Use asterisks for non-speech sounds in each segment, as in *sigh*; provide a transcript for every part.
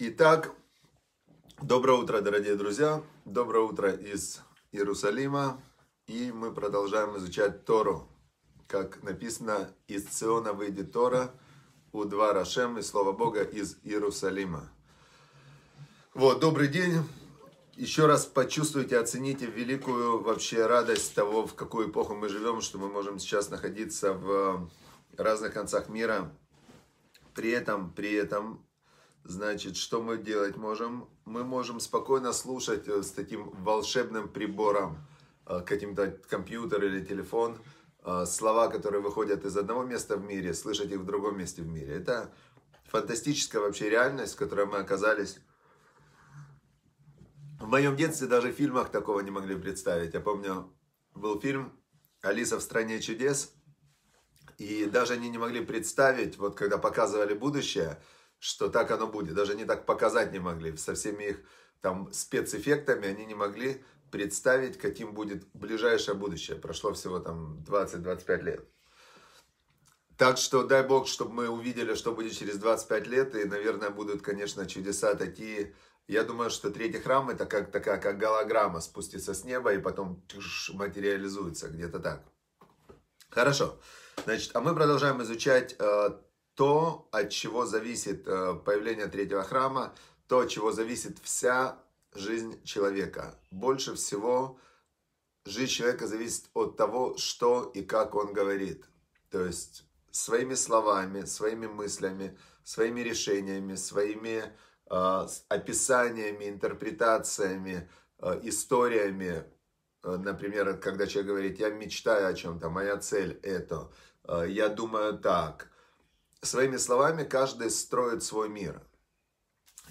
Итак, доброе утро, дорогие друзья. Доброе утро из Иерусалима. И мы продолжаем изучать Тору. Как написано, из Циона выйдет Тора, у два Рашем и Слово Бога из Иерусалима. Вот, добрый день. Еще раз почувствуйте, оцените великую вообще радость того, в какую эпоху мы живем, что мы можем сейчас находиться в разных концах мира. При этом, при этом Значит, что мы делать можем? Мы можем спокойно слушать э, с таким волшебным прибором, э, каким-то компьютер или телефон, э, слова, которые выходят из одного места в мире, слышать их в другом месте в мире. Это фантастическая вообще реальность, в которой мы оказались. В моем детстве даже в фильмах такого не могли представить. Я помню, был фильм «Алиса в стране чудес», и даже они не могли представить, вот когда показывали будущее – что так оно будет. Даже они так показать не могли. Со всеми их там спецэффектами они не могли представить, каким будет ближайшее будущее. Прошло всего там 20-25 лет. Так что дай Бог, чтобы мы увидели, что будет через 25 лет. И, наверное, будут, конечно, чудеса такие. Я думаю, что третий храм это как такая, как голограмма спустится с неба и потом материализуется где-то так. Хорошо. Значит, а мы продолжаем изучать э, то, от чего зависит э, появление третьего храма, то, от чего зависит вся жизнь человека. Больше всего жизнь человека зависит от того, что и как он говорит. То есть своими словами, своими мыслями, своими решениями, своими э, описаниями, интерпретациями, э, историями. Э, например, когда человек говорит, я мечтаю о чем-то, моя цель это, э, я думаю так – своими словами каждый строит свой мир.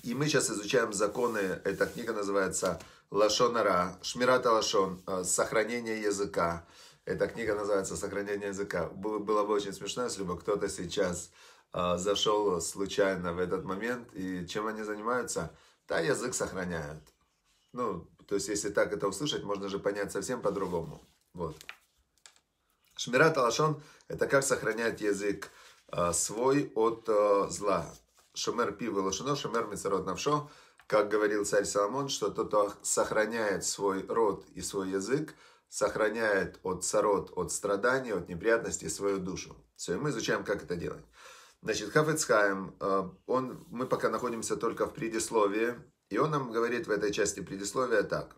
И мы сейчас изучаем законы, эта книга называется Лашонара, Шмирата Лашон, э, сохранение языка. Эта книга называется «Сохранение языка». Было, бы очень смешно, если бы кто-то сейчас э, зашел случайно в этот момент. И чем они занимаются? Да, язык сохраняют. Ну, то есть, если так это услышать, можно же понять совсем по-другому. Вот. Шмират Алашон – это как сохранять язык. Э, свой от э, зла. Шумер пиво лошано, шумер мецарот навшо. Как говорил царь Соломон, что тот, кто сохраняет свой род и свой язык, сохраняет от царот, от страданий, от неприятностей свою душу. Все, и мы изучаем, как это делать. Значит, Хафецхайм, э, он, мы пока находимся только в предисловии, и он нам говорит в этой части предисловия так.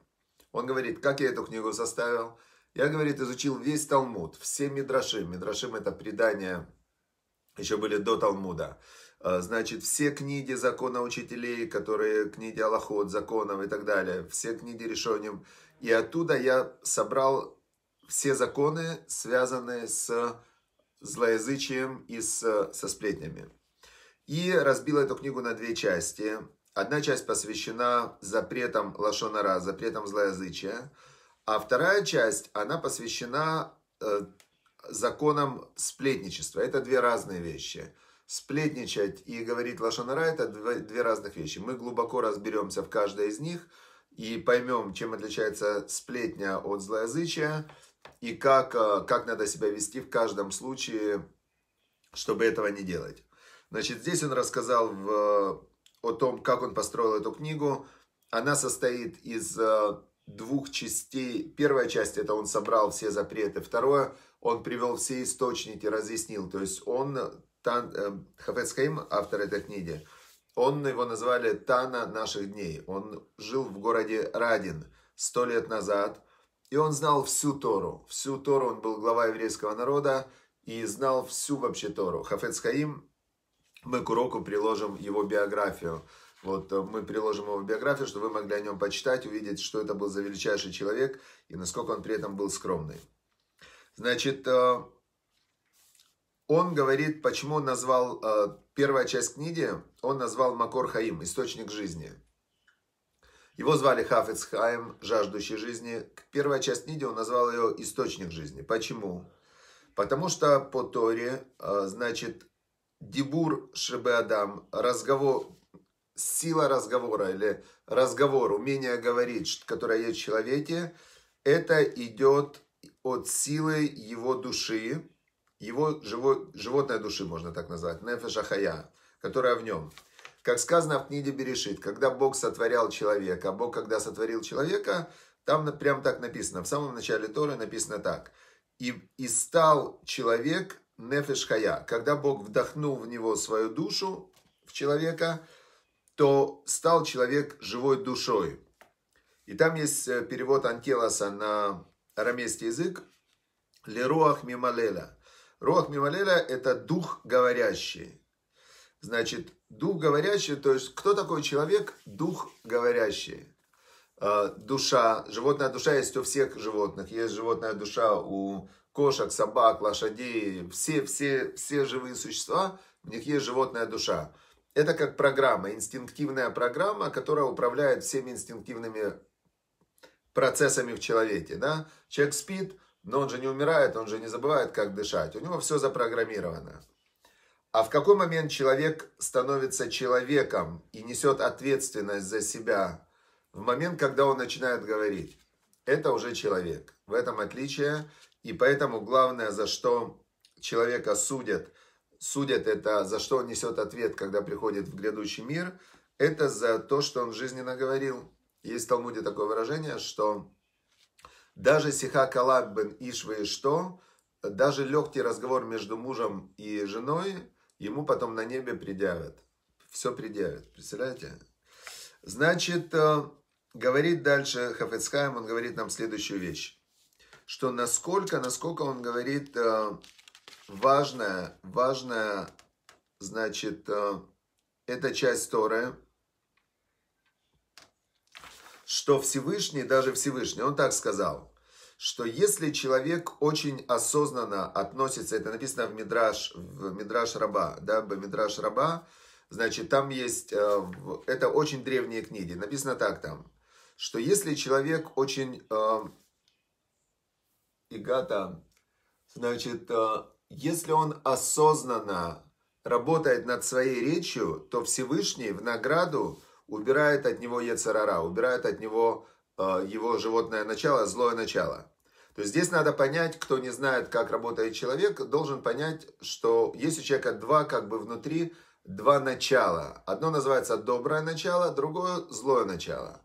Он говорит, как я эту книгу составил. Я, говорит, изучил весь Талмуд, все Мидрашим. Мидрашим это предание еще были до Талмуда. А, значит, все книги закона учителей, которые книги Аллахот, законов и так далее, все книги решением. И оттуда я собрал все законы, связанные с злоязычием и с, со сплетнями. И разбил эту книгу на две части. Одна часть посвящена запретам лошонара, запретам злоязычия. А вторая часть, она посвящена э, законом сплетничества. Это две разные вещи. Сплетничать и говорить лошонара – это две разных вещи. Мы глубоко разберемся в каждой из них и поймем, чем отличается сплетня от злоязычия и как, э, как надо себя вести в каждом случае, чтобы этого не делать. Значит, здесь он рассказал в, о том, как он построил эту книгу. Она состоит из э, двух частей. Первая часть – это он собрал все запреты. Второе – он привел все источники, разъяснил. То есть он, Тан, э, Хафец Хаим, автор этой книги, он его назвали Тана наших дней. Он жил в городе Радин сто лет назад, и он знал всю Тору. Всю Тору, он был глава еврейского народа и знал всю вообще Тору. Хафец Хаим, мы к уроку приложим его биографию. Вот э, мы приложим его биографию, чтобы вы могли о нем почитать, увидеть, что это был за величайший человек и насколько он при этом был скромный. Значит, э, он говорит, почему он назвал, э, первая часть книги, он назвал Макор Хаим, источник жизни. Его звали Хафец Хаим, жаждущий жизни. Первая часть книги он назвал ее источник жизни. Почему? Потому что по Торе, значит, Дибур Шебе Адам, разговор, сила разговора или разговор, умение говорить, которое есть в человеке, это идет от силы его души, его живо, животной души, можно так назвать, нефеша хая, которая в нем. как сказано в книге Берешит, когда Бог сотворял человека, Бог, когда сотворил человека, там прям так написано, в самом начале Торы написано так. И, и стал человек нефеш хая. Когда Бог вдохнул в него свою душу, в человека, то стал человек живой душой. И там есть э, перевод Анкелоса на арамейский язык. Леруах мималеля. Руах мималеля – это дух говорящий. Значит, дух говорящий, то есть кто такой человек? Дух говорящий. Э, душа, животная душа есть у всех животных. Есть животная душа у кошек, собак, лошадей. Все, все, все живые существа, у них есть животная душа. Это как программа, инстинктивная программа, которая управляет всеми инстинктивными процессами в человеке. Да? Человек спит, но он же не умирает, он же не забывает, как дышать. У него все запрограммировано. А в какой момент человек становится человеком и несет ответственность за себя? В момент, когда он начинает говорить. Это уже человек. В этом отличие. И поэтому главное, за что человека судят, судят это, за что он несет ответ, когда приходит в грядущий мир, это за то, что он жизненно говорил. Есть в Талмуде такое выражение, что даже сиха калак бен ишвы что, даже легкий разговор между мужем и женой, ему потом на небе предъявят. Все предъявят, представляете? Значит, э, говорит дальше Хафецхайм, он говорит нам следующую вещь. Что насколько, насколько он говорит э, важная, важная, значит, э, эта часть Торы, что Всевышний, даже Всевышний, он так сказал, что если человек очень осознанно относится, это написано в Мидраш, в Мидраш Раба, да, в Мидраш Раба, значит, там есть, э, это очень древние книги, написано так там, что если человек очень, э, игата, значит, э, если он осознанно работает над своей речью, то Всевышний в награду убирает от него Ецарара, убирает от него э, его животное начало, злое начало. То есть здесь надо понять, кто не знает, как работает человек, должен понять, что есть у человека два как бы внутри, два начала. Одно называется доброе начало, другое злое начало.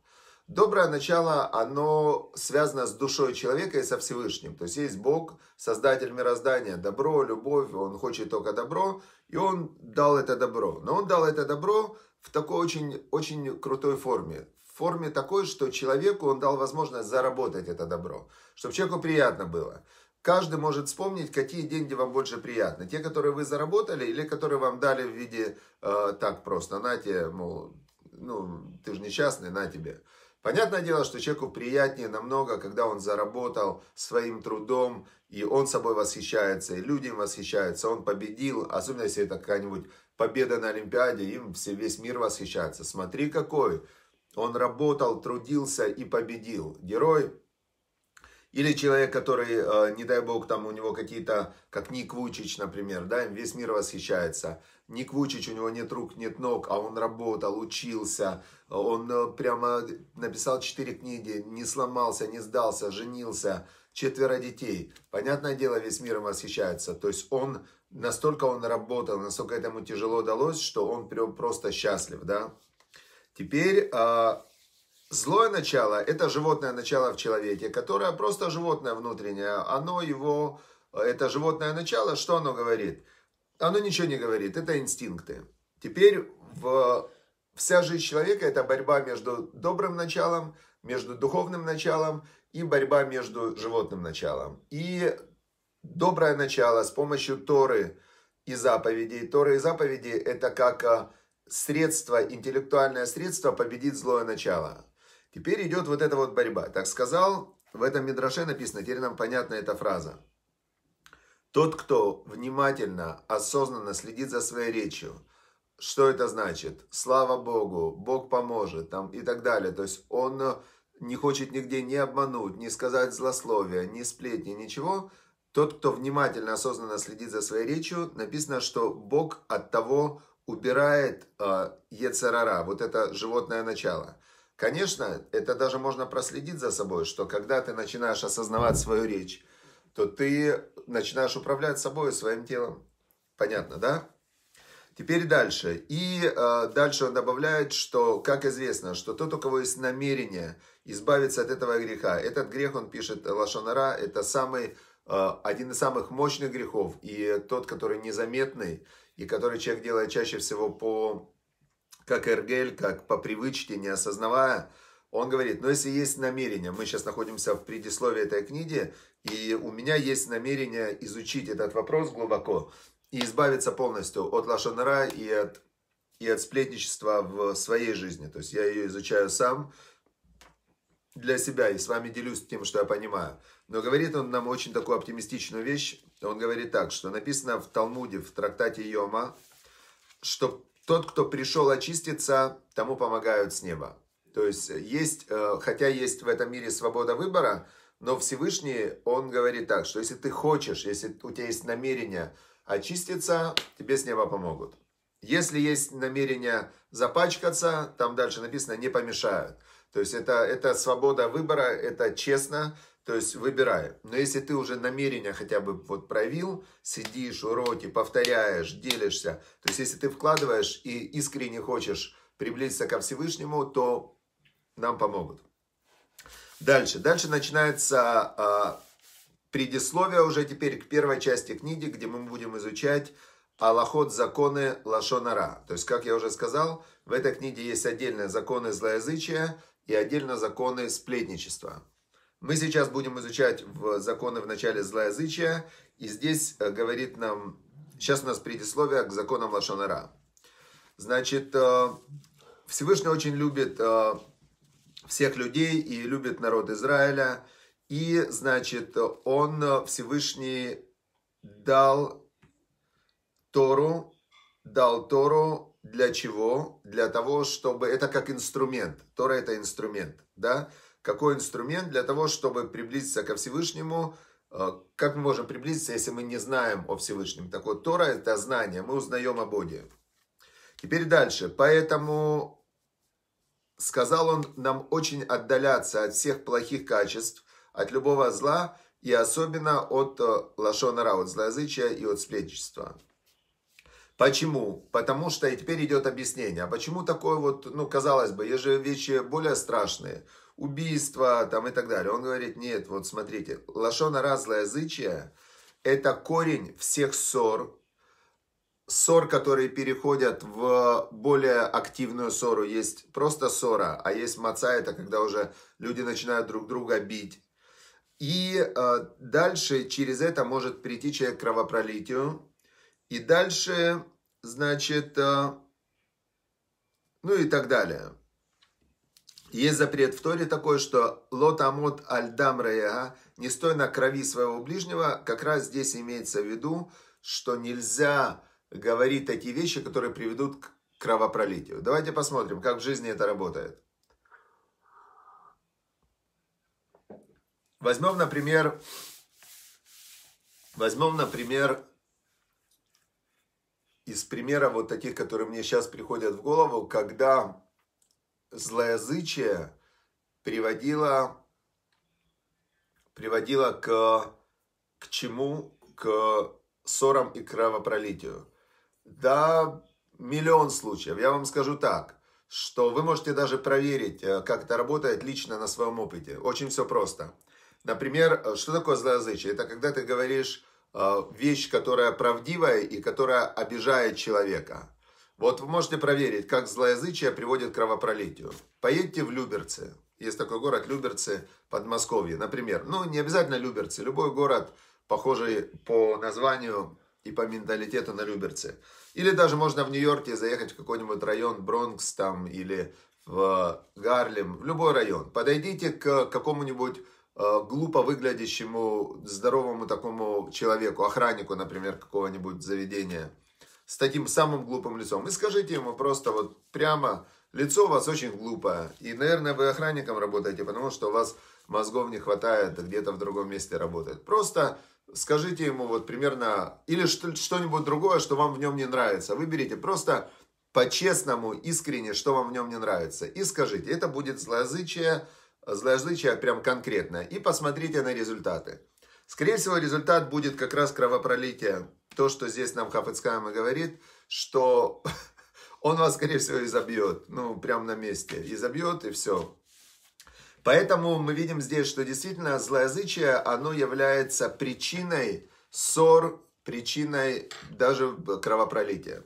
Доброе начало, оно связано с душой человека и со Всевышним. То есть есть Бог, Создатель мироздания, добро, любовь, Он хочет только добро, и Он дал это добро. Но Он дал это добро в такой очень, очень крутой форме. В форме такой, что человеку Он дал возможность заработать это добро, чтобы человеку приятно было. Каждый может вспомнить, какие деньги вам больше приятны. Те, которые вы заработали, или которые вам дали в виде э, так просто. На тебе, мол, ну, ты же несчастный, на тебе. Понятное дело, что человеку приятнее намного, когда он заработал своим трудом, и он собой восхищается, и люди им восхищаются, он победил, особенно если это какая-нибудь победа на Олимпиаде, им все, весь мир восхищается. Смотри какой, он работал, трудился и победил. Герой или человек, который, э, не дай бог, там у него какие-то, как Ник Вучич, например, да, весь мир восхищается. Ник Вучич, у него нет рук, нет ног, а он работал, учился, он э, прямо написал четыре книги, не сломался, не сдался, женился, четверо детей. Понятное дело, весь мир восхищается. То есть он, настолько он работал, настолько этому тяжело далось, что он просто счастлив, да. Теперь а, Злое начало – это животное начало в человеке, которое просто животное внутреннее. Оно его, это животное начало, что оно говорит? Оно ничего не говорит, это инстинкты. Теперь в, вся жизнь человека – это борьба между добрым началом, между духовным началом и борьба между животным началом. И доброе начало с помощью Торы и заповедей. Торы и заповеди – это как а, средство, интеллектуальное средство победить злое начало. Теперь идет вот эта вот борьба. Так сказал, в этом Мидраше написано, теперь нам понятна эта фраза. Тот, кто внимательно, осознанно следит за своей речью, что это значит? Слава Богу, Бог поможет там, и так далее. То есть он не хочет нигде не обмануть, не сказать злословия, не сплетни, ничего. Тот, кто внимательно, осознанно следит за своей речью, написано, что Бог от того убирает э, Ецарара, вот это животное начало. Конечно, это даже можно проследить за собой, что когда ты начинаешь осознавать свою речь, то ты начинаешь управлять собой, своим телом. Понятно, да? Теперь дальше. И э, дальше он добавляет, что, как известно, что тот, у кого есть намерение избавиться от этого греха, этот грех, он пишет, Лашонара, это самый, э, один из самых мощных грехов, и тот, который незаметный, и который человек делает чаще всего по, как эргель, как по привычке, не осознавая, он говорит, но если есть намерение, мы сейчас находимся в предисловии этой книги, и у меня есть намерение изучить этот вопрос глубоко, и избавиться полностью от лошонара и от, и от сплетничества в своей жизни. То есть я ее изучаю сам для себя и с вами делюсь тем, что я понимаю. Но говорит он нам очень такую оптимистичную вещь. Он говорит так, что написано в Талмуде, в трактате Йома, что тот, кто пришел очиститься, тому помогают с неба. То есть, есть, э, хотя есть в этом мире свобода выбора, но Всевышний, он говорит так, что если ты хочешь, если у тебя есть намерение очиститься, тебе с неба помогут. Если есть намерение запачкаться, там дальше написано, не помешают. То есть это, это свобода выбора, это честно, то есть выбирай. Но если ты уже намерение хотя бы вот проявил, сидишь, уроки, повторяешь, делишься, то есть если ты вкладываешь и искренне хочешь приблизиться ко Всевышнему, то нам помогут. Дальше. Дальше начинается а, предисловие уже теперь к первой части книги, где мы будем изучать Аллахот законы Лашонара. То есть, как я уже сказал, в этой книге есть отдельные законы злоязычия и отдельно законы сплетничества. Мы сейчас будем изучать в законы в начале злоязычия, и здесь э, говорит нам, сейчас у нас предисловие к законам Лашонара. Значит, э, Всевышний очень любит э, всех людей и любит народ Израиля, и, значит, он э, Всевышний дал Тору, дал Тору для чего? Для того, чтобы... Это как инструмент. Тора это инструмент, да? Какой инструмент? Для того, чтобы приблизиться ко Всевышнему. Э, как мы можем приблизиться, если мы не знаем о Всевышнем? Так вот, Тора это знание, мы узнаем о Боге. Теперь дальше. Поэтому сказал он нам очень отдаляться от всех плохих качеств, от любого зла и особенно от э, лашонара, от злоязычия и от сплетничества. Почему? Потому что, и теперь идет объяснение, а почему такое вот, ну, казалось бы, есть же вещи более страшные, убийства там и так далее. Он говорит, нет, вот смотрите, лашонара, злоязычие, это корень всех ссор, ссор, которые переходят в более активную ссору. Есть просто ссора, а есть маца, это когда уже люди начинают друг друга бить. И э, дальше через это может прийти человек к кровопролитию. И дальше, значит, э, ну и так далее. Есть запрет в Торе такой, что лотамот альдам раяга, не стой на крови своего ближнего, как раз здесь имеется в виду, что нельзя говорить такие вещи, которые приведут к кровопролитию. Давайте посмотрим, как в жизни это работает. Возьмем, например, возьмем, например, из примера вот таких, которые мне сейчас приходят в голову, когда злоязычие приводило, приводило к, к чему? К ссорам и кровопролитию. Да, миллион случаев. Я вам скажу так, что вы можете даже проверить, э, как это работает лично на своем опыте. Очень все просто. Например, э, что такое злоязычие? Это когда ты говоришь э, вещь, которая правдивая и которая обижает человека. Вот вы можете проверить, как злоязычие приводит к кровопролитию. Поедьте в Люберцы. Есть такой город Люберцы, Подмосковье, например. Ну, не обязательно Люберцы. Любой город, похожий по названию и по менталитету на Люберцы. Или даже можно в Нью-Йорке заехать в какой-нибудь район Бронкс там или в Гарлем, в любой район. Подойдите к какому-нибудь Э, глупо выглядящему здоровому такому человеку, охраннику, например, какого-нибудь заведения, с таким самым глупым лицом. И скажите ему просто вот прямо, лицо у вас очень глупое. И, наверное, вы охранником работаете, потому что у вас мозгов не хватает, где-то в другом месте работает. Просто скажите ему вот примерно, или что-нибудь другое, что вам в нем не нравится. Выберите просто по-честному, искренне, что вам в нем не нравится. И скажите, это будет злоязычие, злоязычие прям конкретно. И посмотрите на результаты. Скорее всего, результат будет как раз кровопролитие то, что здесь нам Хафецкайма говорит, что *laughs* он вас, скорее всего, изобьет. Ну, прямо на месте. Изобьет и все. Поэтому мы видим здесь, что действительно злоязычие, оно является причиной ссор, причиной даже кровопролития.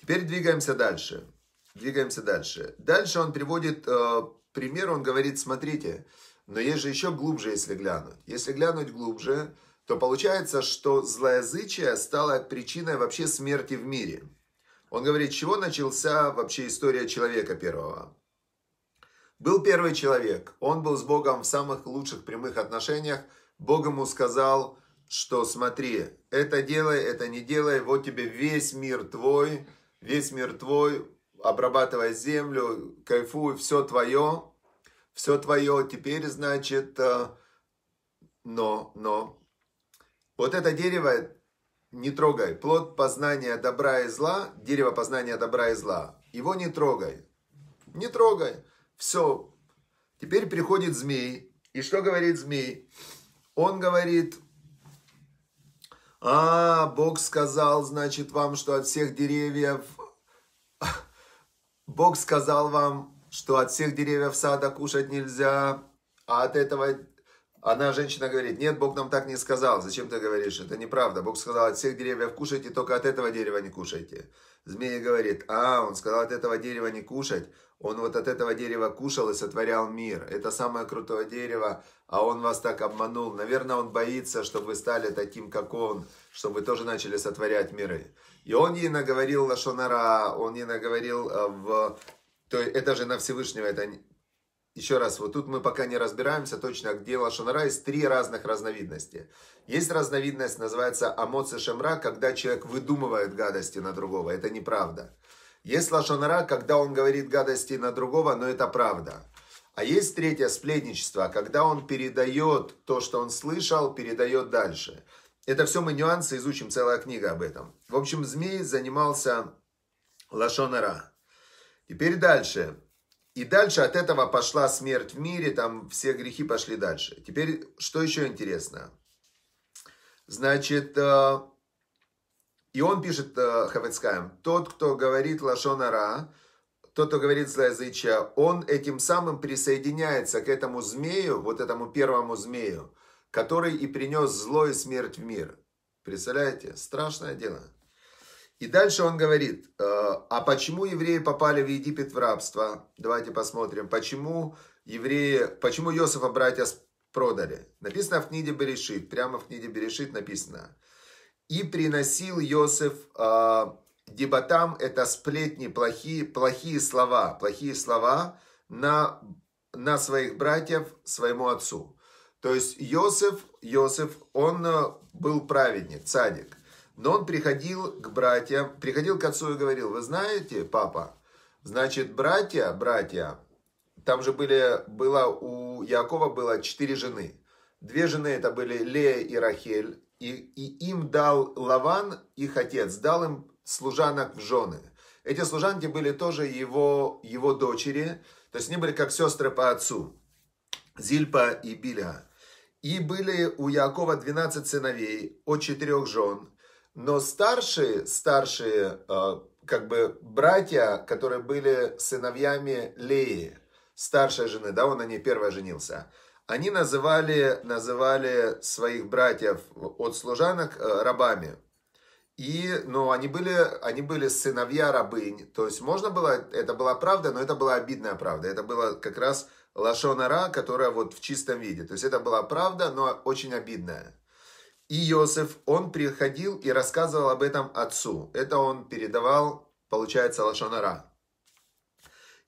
Теперь двигаемся дальше. Двигаемся дальше. Дальше он приводит э, пример, он говорит, смотрите, но есть же еще глубже, если глянуть. Если глянуть глубже, то получается, что злоязычие стало причиной вообще смерти в мире. Он говорит, чего начался вообще история человека первого. Был первый человек, он был с Богом в самых лучших прямых отношениях. Бог ему сказал, что смотри, это делай, это не делай, вот тебе весь мир твой, весь мир твой, обрабатывай землю, кайфуй, все твое, все твое, теперь, значит, э, но, но, вот это дерево не трогай, плод познания добра и зла, дерево познания добра и зла, его не трогай, не трогай. Все. Теперь приходит змей. И что говорит змей? Он говорит, а, Бог сказал, значит, вам, что от всех деревьев... Бог сказал вам, что от всех деревьев сада кушать нельзя, а от этого она, женщина, говорит, нет, Бог нам так не сказал. Зачем ты говоришь? Это неправда. Бог сказал, от всех деревьев кушайте, только от этого дерева не кушайте. Змея говорит, а, он сказал, от этого дерева не кушать. Он вот от этого дерева кушал и сотворял мир. Это самое крутое дерево, а он вас так обманул. Наверное, он боится, чтобы вы стали таким, как он, чтобы вы тоже начали сотворять миры. И он ей наговорил Лашонара, он ей наговорил э, в... То это же на Всевышнего, это еще раз, вот тут мы пока не разбираемся точно, где лошонара. Есть три разных разновидности. Есть разновидность, называется амоци шемра, когда человек выдумывает гадости на другого. Это неправда. Есть лошонара, когда он говорит гадости на другого, но это правда. А есть третье сплетничество, когда он передает то, что он слышал, передает дальше. Это все мы нюансы изучим, целая книга об этом. В общем, змей занимался лошонара. Теперь дальше. И дальше от этого пошла смерть в мире, там все грехи пошли дальше. Теперь, что еще интересно? Значит, э, и он пишет э, Хавецкаем, тот, кто говорит лашонара, тот, кто говорит злоязычие, он этим самым присоединяется к этому змею, вот этому первому змею, который и принес зло и смерть в мир. Представляете? Страшное дело. И дальше он говорит, э, а почему евреи попали в Египет в рабство? Давайте посмотрим, почему евреи, почему Иосифа братья продали. Написано в книге Берешит, прямо в книге Берешит написано. И приносил Иосиф э, дебатам, это сплетни, плохие, плохие слова, плохие слова на, на своих братьев, своему отцу. То есть Иосиф, Иосиф, он э, был праведник, цадик. Но он приходил к братьям, приходил к отцу и говорил, вы знаете, папа, значит, братья, братья, там же были, было, у Якова было четыре жены. Две жены это были Лея и Рахель, и, и им дал Лаван, их отец, дал им служанок в жены. Эти служанки были тоже его, его дочери, то есть они были как сестры по отцу, Зильпа и Биля. И были у Якова 12 сыновей от четырех жен. Но старшие, старшие, э, как бы братья, которые были сыновьями Леи, старшей жены, да, он на ней первый женился, они называли, называли своих братьев от служанок э, рабами. И, ну, они были, они были сыновья рабынь. То есть можно было, это была правда, но это была обидная правда. Это было как раз лашонара, которая вот в чистом виде. То есть это была правда, но очень обидная. И Иосиф, он приходил и рассказывал об этом отцу. Это он передавал, получается, Лашонара.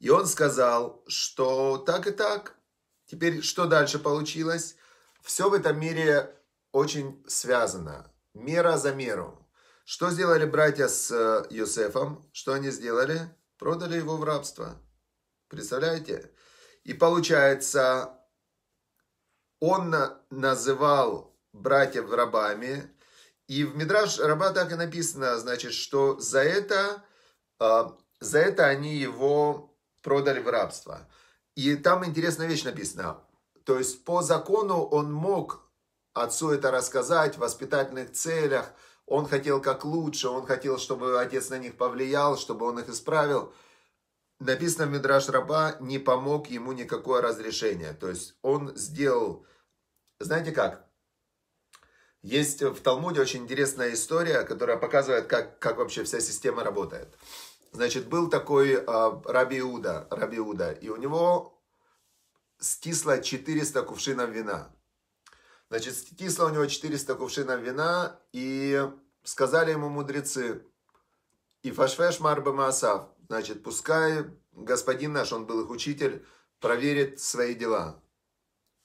И он сказал, что так и так. Теперь, что дальше получилось? Все в этом мире очень связано. Мера за меру. Что сделали братья с э, Иосифом? Что они сделали? Продали его в рабство. Представляете? И получается, он называл братьев рабами. И в Мидраш раба так и написано, значит, что за это, а, за это они его продали в рабство. И там интересная вещь написана. То есть по закону он мог отцу это рассказать в воспитательных целях. он хотел как лучше, он хотел, чтобы отец на них повлиял, чтобы он их исправил. Написано в Мидраш Раба, не помог ему никакое разрешение. То есть он сделал, знаете как, есть в Талмуде очень интересная история, которая показывает, как, как вообще вся система работает. Значит, был такой э, Раби Иуда, Раби Иуда, и у него стисло 400 кувшинов вина. Значит, стисло у него 400 кувшинов вина, и сказали ему мудрецы, и фашфеш марба маасав, значит, пускай господин наш, он был их учитель, проверит свои дела.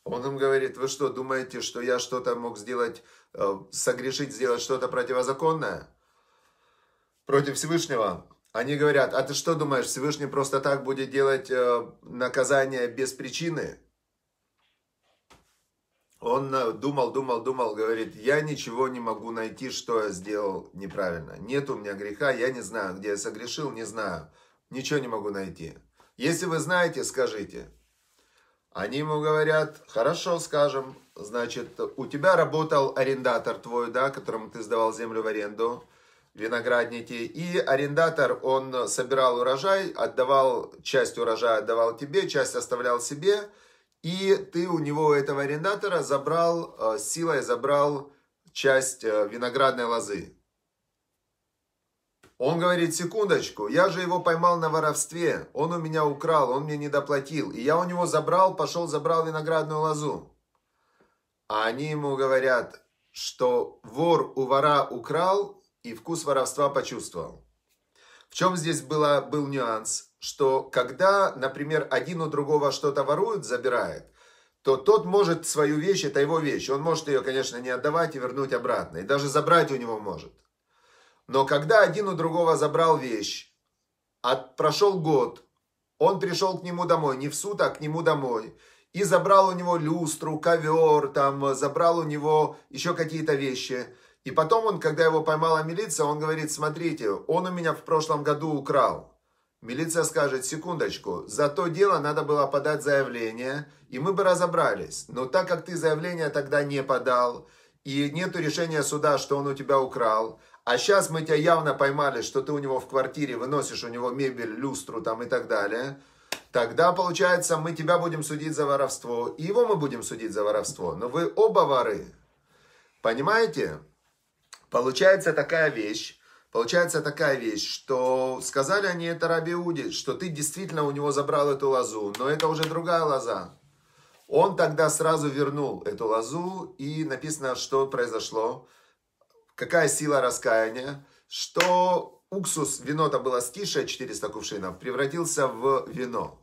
Он им говорит, вы что, думаете, что я что-то мог сделать, э, согрешить, сделать что-то противозаконное против Всевышнего? Они говорят, а ты что думаешь, Всевышний просто так будет делать э, наказание без причины? Он э, думал, думал, думал, говорит, я ничего не могу найти, что я сделал неправильно. Нет у меня греха, я не знаю, где я согрешил, не знаю. Ничего не могу найти. Если вы знаете, скажите. Они ему говорят, хорошо, скажем, значит, у тебя работал арендатор твой, да, которому ты сдавал землю в аренду, виноградники, и арендатор, он собирал урожай, отдавал, часть урожая отдавал тебе, часть оставлял себе, и ты у него, этого арендатора, забрал, э, силой забрал часть э, виноградной лозы. Он говорит, секундочку, я же его поймал на воровстве, он у меня украл, он мне не доплатил. И я у него забрал, пошел, забрал виноградную лозу. А они ему говорят, что вор у вора украл и вкус воровства почувствовал. В чем здесь было, был нюанс? Что когда, например, один у другого что-то ворует, забирает, то тот может свою вещь, это его вещь. Он может ее, конечно, не отдавать и вернуть обратно. И даже забрать у него может. Но когда один у другого забрал вещь, от, прошел год, он пришел к нему домой, не в суд, а к нему домой, и забрал у него люстру, ковер, там, забрал у него еще какие-то вещи. И потом он, когда его поймала милиция, он говорит, смотрите, он у меня в прошлом году украл. Милиция скажет, секундочку, за то дело надо было подать заявление, и мы бы разобрались. Но так как ты заявление тогда не подал, и нету решения суда, что он у тебя украл, а сейчас мы тебя явно поймали, что ты у него в квартире выносишь у него мебель, люстру там и так далее. Тогда, получается, мы тебя будем судить за воровство, и его мы будем судить за воровство. Но вы оба воры. Понимаете? Получается такая вещь, получается такая вещь, что сказали они это Раби Уди, что ты действительно у него забрал эту лозу, но это уже другая лоза. Он тогда сразу вернул эту лозу, и написано, что произошло какая сила раскаяния, что уксус, вино-то было стише 400 кувшинов, превратился в вино.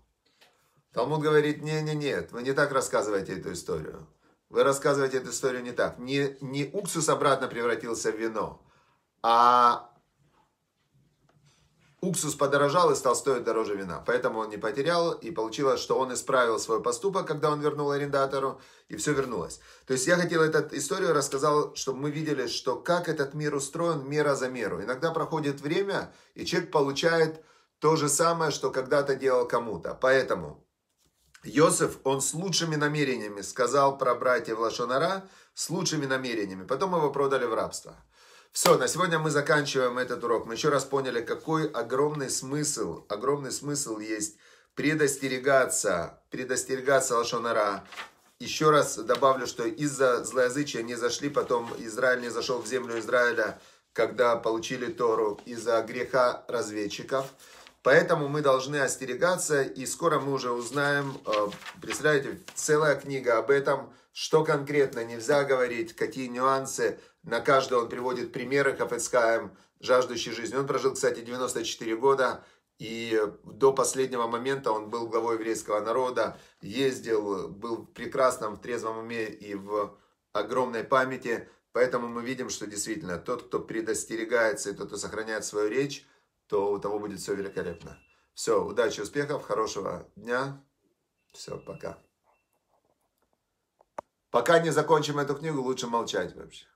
Талмуд говорит, не-не-нет, вы не так рассказываете эту историю. Вы рассказываете эту историю не так. Не, не уксус обратно превратился в вино, а уксус подорожал и стал стоить дороже вина. Поэтому он не потерял, и получилось, что он исправил свой поступок, когда он вернул арендатору, и все вернулось. То есть я хотел эту историю рассказал, чтобы мы видели, что как этот мир устроен, мера за меру. Иногда проходит время, и человек получает то же самое, что когда-то делал кому-то. Поэтому Йосеф, он с лучшими намерениями сказал про братьев Лашонара, с лучшими намерениями. Потом его продали в рабство. Все, на сегодня мы заканчиваем этот урок. Мы еще раз поняли, какой огромный смысл, огромный смысл есть предостерегаться, предостерегаться Лашонара. Еще раз добавлю, что из-за злоязычия не зашли, потом Израиль не зашел в землю Израиля, когда получили Тору из-за греха разведчиков. Поэтому мы должны остерегаться, и скоро мы уже узнаем, э, представляете, целая книга об этом, что конкретно нельзя говорить, какие нюансы, на каждый он приводит примеры Хафецкаем, жаждущий жизни. Он прожил, кстати, 94 года, и до последнего момента он был главой еврейского народа, ездил, был в прекрасном, в трезвом уме и в огромной памяти. Поэтому мы видим, что действительно тот, кто предостерегается и тот, кто сохраняет свою речь, то у того будет все великолепно. Все, удачи, успехов, хорошего дня. Все, пока. Пока не закончим эту книгу, лучше молчать вообще.